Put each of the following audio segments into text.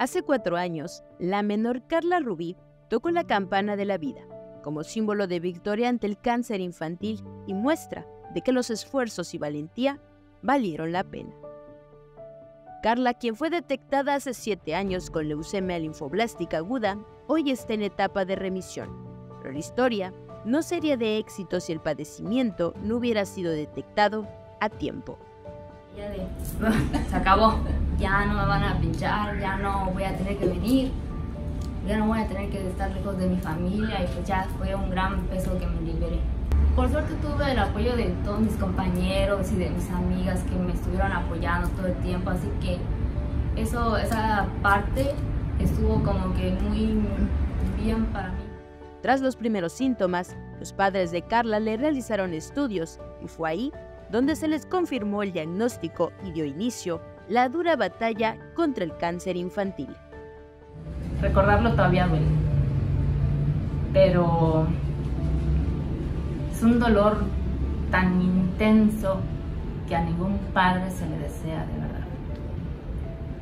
Hace cuatro años, la menor Carla Rubí tocó la campana de la vida como símbolo de victoria ante el cáncer infantil y muestra de que los esfuerzos y valentía valieron la pena. Carla, quien fue detectada hace siete años con leucemia linfoblástica aguda, hoy está en etapa de remisión. Pero la historia no sería de éxito si el padecimiento no hubiera sido detectado a tiempo. Ya de, se acabó, ya no me van a pinchar, ya no voy a tener que venir, ya no voy a tener que estar lejos de mi familia y pues ya fue un gran peso que me liberé. Por suerte tuve el apoyo de todos mis compañeros y de mis amigas que me estuvieron apoyando todo el tiempo, así que eso, esa parte estuvo como que muy bien para mí. Tras los primeros síntomas, los padres de Carla le realizaron estudios y fue ahí donde se les confirmó el diagnóstico y dio inicio la dura batalla contra el cáncer infantil. Recordarlo todavía duele, pero es un dolor tan intenso que a ningún padre se le desea de verdad.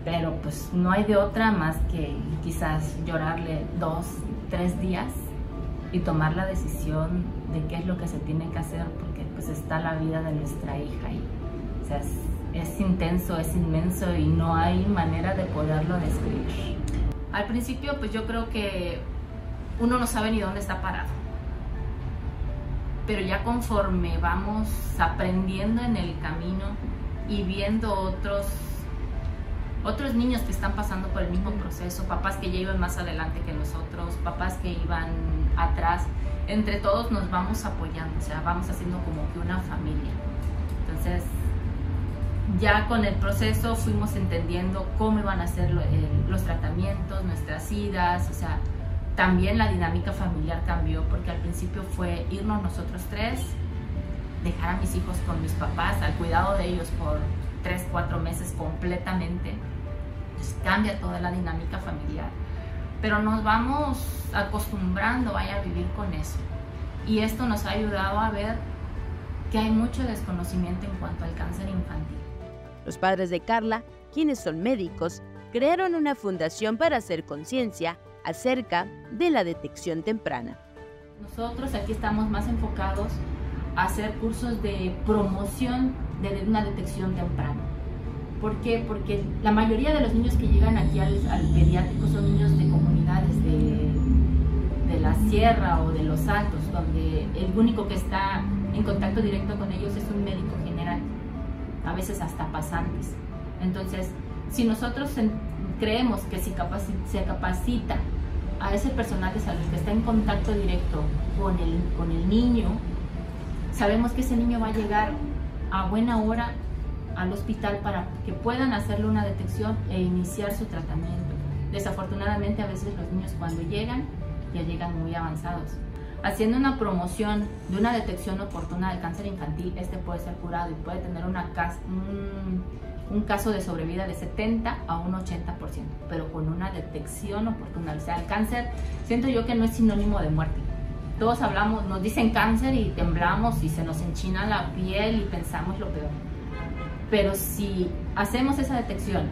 Pero pues no hay de otra más que quizás llorarle dos, tres días y tomar la decisión de qué es lo que se tiene que hacer porque pues está la vida de nuestra hija y o sea, es, es intenso, es inmenso y no hay manera de poderlo describir. Al principio pues yo creo que uno no sabe ni dónde está parado. Pero ya conforme vamos aprendiendo en el camino y viendo otros otros niños que están pasando por el mismo proceso, papás que ya iban más adelante que nosotros, papás que iban atrás, entre todos nos vamos apoyando, o sea, vamos haciendo como que una familia. Entonces, ya con el proceso fuimos entendiendo cómo iban a ser los tratamientos, nuestras idas, o sea, también la dinámica familiar cambió porque al principio fue irnos nosotros tres, dejar a mis hijos con mis papás, al cuidado de ellos por tres, cuatro meses completamente. Cambia toda la dinámica familiar. Pero nos vamos acostumbrando a vivir con eso. Y esto nos ha ayudado a ver que hay mucho desconocimiento en cuanto al cáncer infantil. Los padres de Carla, quienes son médicos, crearon una fundación para hacer conciencia acerca de la detección temprana. Nosotros aquí estamos más enfocados a hacer cursos de promoción de una detección temprana. ¿Por qué? Porque la mayoría de los niños que llegan aquí al, pediátrico son niños de comunidades de, de, la sierra o de los altos, donde el único que está en contacto directo con ellos es un médico general, a veces hasta pasantes. Entonces, si nosotros creemos que si se capacita a ese personal de salud que está en contacto directo con el, con el niño, sabemos que ese niño va a llegar a buena hora al hospital para que puedan hacerle una detección e iniciar su tratamiento. Desafortunadamente a veces los niños cuando llegan ya llegan muy avanzados. Haciendo una promoción de una detección oportuna del cáncer infantil, este puede ser curado y puede tener una, un, un caso de sobrevida de 70 a un 80%, pero con una detección oportuna. O sea, el cáncer siento yo que no es sinónimo de muerte todos hablamos, nos dicen cáncer y temblamos y se nos enchina la piel y pensamos lo peor. Pero si hacemos esa detección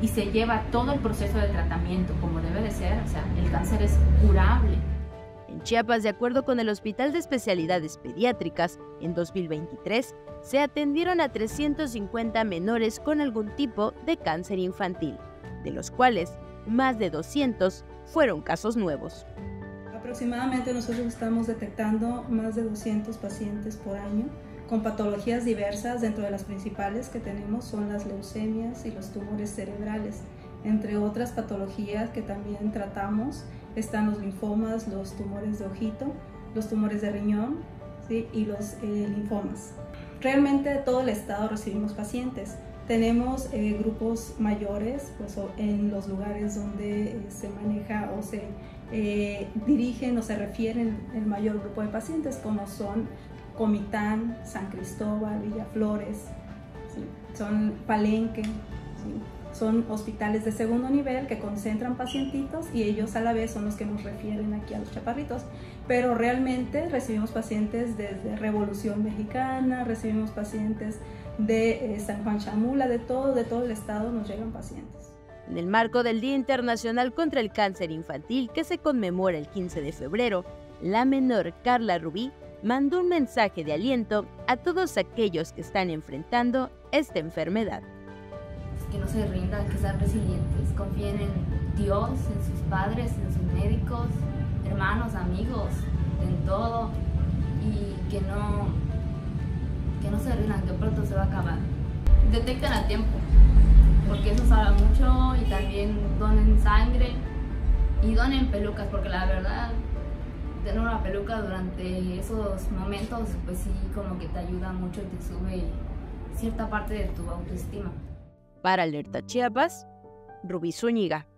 y se lleva todo el proceso de tratamiento como debe de ser, o sea, el cáncer es curable. En Chiapas, de acuerdo con el Hospital de Especialidades Pediátricas, en 2023 se atendieron a 350 menores con algún tipo de cáncer infantil, de los cuales más de 200 fueron casos nuevos. Aproximadamente nosotros estamos detectando más de 200 pacientes por año con patologías diversas, dentro de las principales que tenemos son las leucemias y los tumores cerebrales. Entre otras patologías que también tratamos están los linfomas, los tumores de ojito, los tumores de riñón y los eh, linfomas. Realmente de todo el estado recibimos pacientes. Tenemos eh, grupos mayores pues, en los lugares donde eh, se maneja o se eh, dirigen o se refieren el mayor grupo de pacientes, como son Comitán, San Cristóbal, Villaflores, son Palenque, son hospitales de segundo nivel que concentran pacientitos y ellos a la vez son los que nos refieren aquí a los chaparritos. Pero realmente recibimos pacientes desde Revolución Mexicana, recibimos pacientes de eh, San Juan Chamula, de todo, de todo el estado nos llegan pacientes. En el marco del Día Internacional contra el Cáncer Infantil que se conmemora el 15 de febrero, la menor Carla Rubí mandó un mensaje de aliento a todos aquellos que están enfrentando esta enfermedad. Que no se rindan, que sean resilientes, confíen en Dios, en sus padres, en sus médicos, hermanos, amigos, en todo y que no, que no se rindan, que pronto se va a acabar. Detecten a tiempo, porque eso sabe mucho y también donen sangre y donen pelucas, porque la verdad tener una peluca durante esos momentos, pues sí, como que te ayuda mucho y te sube cierta parte de tu autoestima. Para Alerta Chiapas, Rubí Zúñiga.